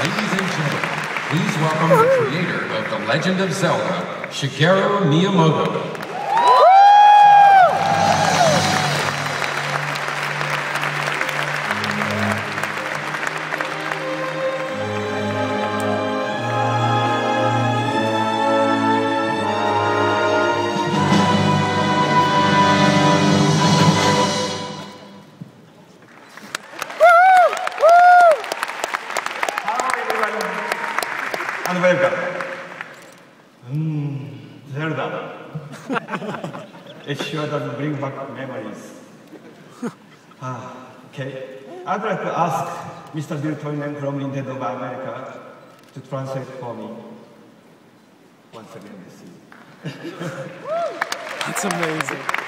Ladies and gentlemen, please welcome the creator of The Legend of Zelda, Shigeru Miyamoto. And welcome. Mm, Zelda. it sure does bring back memories. ah, okay. I'd like to ask Mr. Bill Trinen from Nintendo of America to translate for me. Once again, this is. That's amazing.